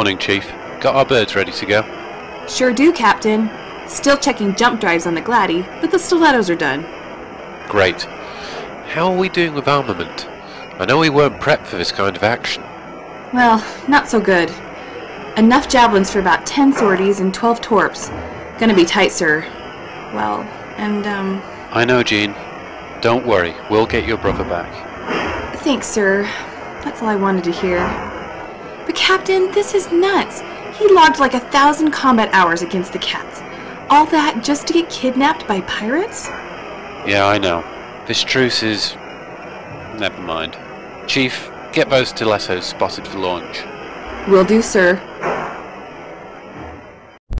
Morning, Chief. Got our birds ready to go? Sure do, Captain. Still checking jump drives on the Gladdy, but the stilettos are done. Great. How are we doing with armament? I know we weren't prepped for this kind of action. Well, not so good. Enough javelins for about 10 sorties and 12 torps. Gonna be tight, sir. Well, and, um... I know, Jean. Don't worry, we'll get your brother back. Thanks, sir. That's all I wanted to hear. Captain, this is nuts. He logged like a thousand combat hours against the cats. All that just to get kidnapped by pirates? Yeah, I know. This truce is... Never mind. Chief, get those stilettos spotted for launch. Will do, sir.